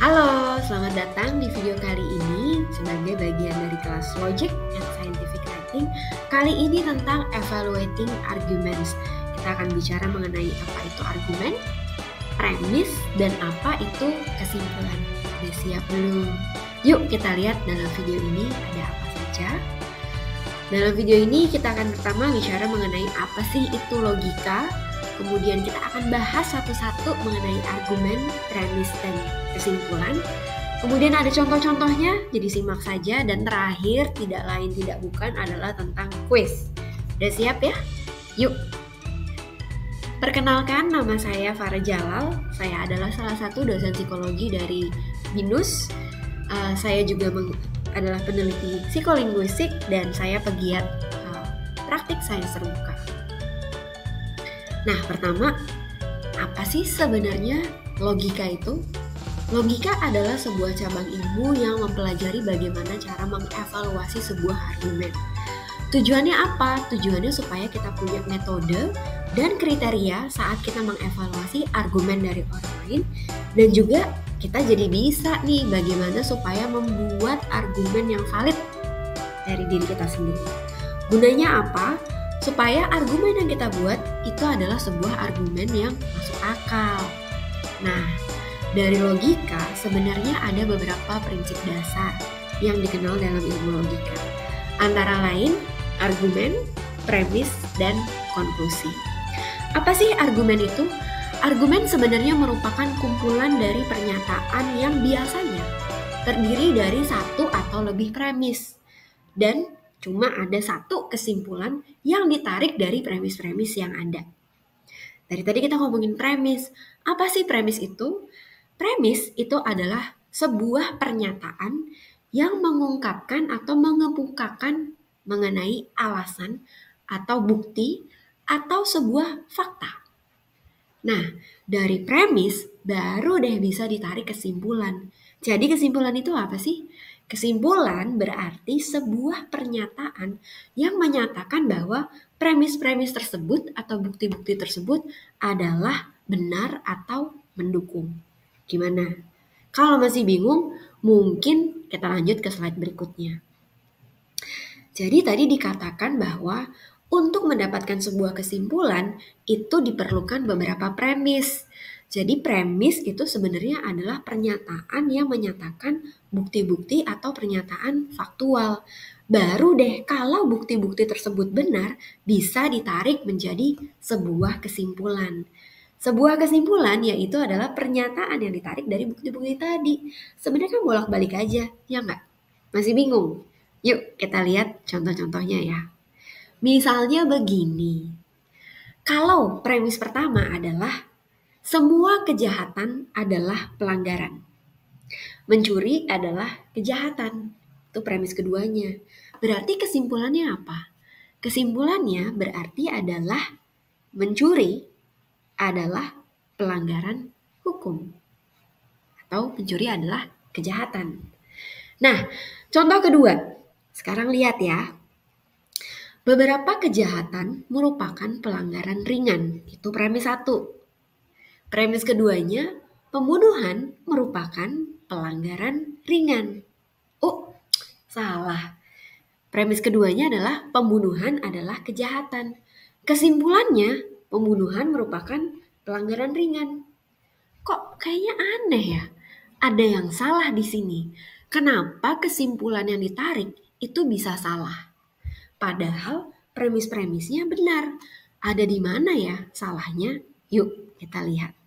Halo, selamat datang di video kali ini sebagai bagian dari kelas Logic and Scientific Writing. Kali ini tentang evaluating arguments. Kita akan bicara mengenai apa itu argumen, premis, dan apa itu kesimpulan. Udah siap belum? Yuk kita lihat dalam video ini ada apa saja. Dalam video ini kita akan pertama bicara mengenai apa sih itu logika, Kemudian kita akan bahas satu-satu mengenai argumen, premis, dan kesimpulan. Kemudian ada contoh-contohnya, jadi simak saja. Dan terakhir, tidak lain tidak bukan adalah tentang quiz. Udah siap ya? Yuk! Perkenalkan, nama saya Farah Jalal. Saya adalah salah satu dosen psikologi dari BINUS. Uh, saya juga adalah peneliti psikolinguistik dan saya pegiat uh, praktik sains terbuka. Nah, pertama, apa sih sebenarnya logika itu? Logika adalah sebuah cabang ilmu yang mempelajari bagaimana cara mengevaluasi sebuah argumen. Tujuannya apa? Tujuannya supaya kita punya metode dan kriteria saat kita mengevaluasi argumen dari orang lain dan juga kita jadi bisa nih bagaimana supaya membuat argumen yang valid dari diri kita sendiri. Gunanya apa? supaya argumen yang kita buat itu adalah sebuah argumen yang masuk akal. Nah, dari logika sebenarnya ada beberapa prinsip dasar yang dikenal dalam ilmu logika. Antara lain argumen, premis, dan konklusi. Apa sih argumen itu? Argumen sebenarnya merupakan kumpulan dari pernyataan yang biasanya terdiri dari satu atau lebih premis dan Cuma ada satu kesimpulan yang ditarik dari premis-premis yang ada. Dari tadi kita ngomongin premis. Apa sih premis itu? Premis itu adalah sebuah pernyataan yang mengungkapkan atau mengemukakan mengenai alasan atau bukti atau sebuah fakta. Nah, dari premis baru deh bisa ditarik kesimpulan. Jadi kesimpulan itu apa sih? Kesimpulan berarti sebuah pernyataan yang menyatakan bahwa premis-premis tersebut atau bukti-bukti tersebut adalah benar atau mendukung. Gimana? Kalau masih bingung, mungkin kita lanjut ke slide berikutnya. Jadi tadi dikatakan bahwa untuk mendapatkan sebuah kesimpulan itu diperlukan beberapa premis. Jadi premis itu sebenarnya adalah pernyataan yang menyatakan bukti-bukti atau pernyataan faktual. Baru deh kalau bukti-bukti tersebut benar bisa ditarik menjadi sebuah kesimpulan. Sebuah kesimpulan yaitu adalah pernyataan yang ditarik dari bukti-bukti tadi. Sebenarnya kan bolak-balik aja, ya nggak? Masih bingung? Yuk kita lihat contoh-contohnya ya. Misalnya begini. Kalau premis pertama adalah semua kejahatan adalah pelanggaran. Mencuri adalah kejahatan. Itu premis keduanya. Berarti kesimpulannya apa? Kesimpulannya berarti adalah mencuri adalah pelanggaran hukum. Atau mencuri adalah kejahatan. Nah, contoh kedua. Sekarang lihat ya. Beberapa kejahatan merupakan pelanggaran ringan. Itu premis satu. Premis keduanya, pembunuhan merupakan pelanggaran ringan. Oh, salah. Premis keduanya adalah pembunuhan adalah kejahatan. Kesimpulannya, pembunuhan merupakan pelanggaran ringan. Kok kayaknya aneh ya? Ada yang salah di sini. Kenapa kesimpulan yang ditarik itu bisa salah? Padahal premis-premisnya benar. Ada di mana ya salahnya? Yuk kita lihat.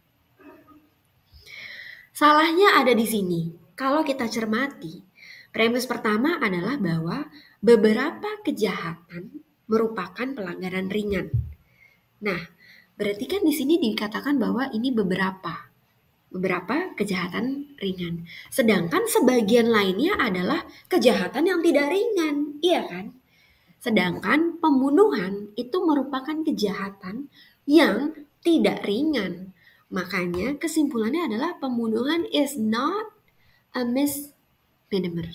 Salahnya ada di sini. Kalau kita cermati, premis pertama adalah bahwa beberapa kejahatan merupakan pelanggaran ringan. Nah, berarti kan di sini dikatakan bahwa ini beberapa beberapa kejahatan ringan. Sedangkan sebagian lainnya adalah kejahatan yang tidak ringan, iya kan? Sedangkan pembunuhan itu merupakan kejahatan yang tidak ringan. Makanya kesimpulannya adalah pembunuhan is not a misdemeanor.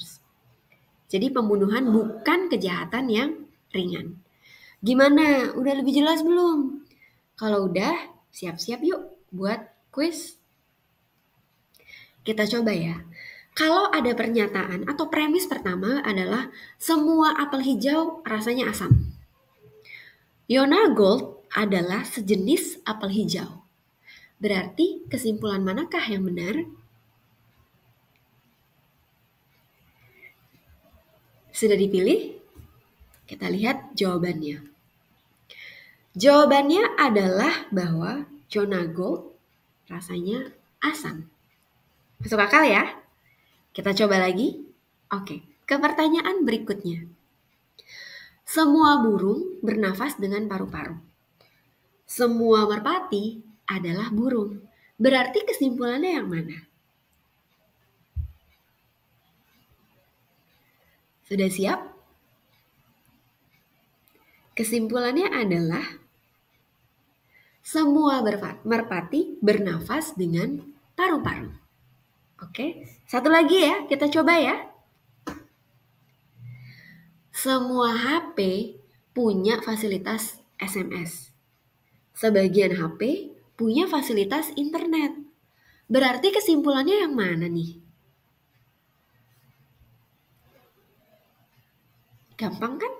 Jadi pembunuhan bukan kejahatan yang ringan. Gimana? Udah lebih jelas belum? Kalau udah, siap-siap yuk buat quiz. kita coba ya. Kalau ada pernyataan atau premis pertama adalah semua apel hijau rasanya asam. Yona Gold adalah sejenis apel hijau. Berarti kesimpulan manakah yang benar? Sudah dipilih? Kita lihat jawabannya. Jawabannya adalah bahwa Gold rasanya asam. Masuk akal ya? Kita coba lagi. Oke, ke pertanyaan berikutnya. Semua burung bernafas dengan paru-paru. Semua merpati adalah burung. Berarti kesimpulannya yang mana? Sudah siap? Kesimpulannya adalah semua merpati bernafas dengan paru-paru. Oke, satu lagi ya, kita coba ya. Semua HP punya fasilitas SMS. Sebagian HP punya fasilitas internet. Berarti kesimpulannya yang mana nih? Gampang kan?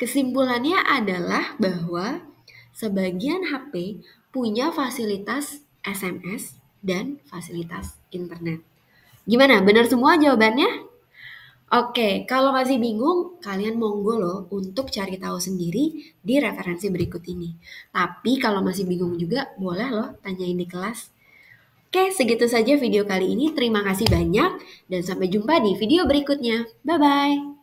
Kesimpulannya adalah bahwa sebagian HP punya fasilitas SMS dan fasilitas internet. Gimana? Benar semua jawabannya? Oke, kalau masih bingung, kalian monggo loh untuk cari tahu sendiri di referensi berikut ini. Tapi kalau masih bingung juga, boleh loh tanyain di kelas. Oke, segitu saja video kali ini. Terima kasih banyak dan sampai jumpa di video berikutnya. Bye-bye.